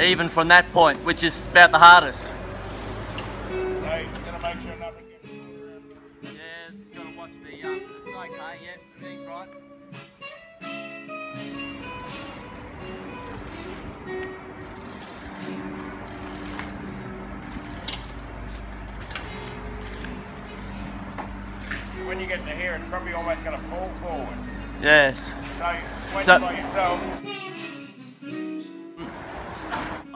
Even from that point, which is about the hardest. Hey, you gotta make sure nothing gets around. Yeah, gotta watch the, um, the snake, hey? Yeah, everything's right. When you get to here, it's probably almost gonna fall forward. Yes. So when So- you're by yourself,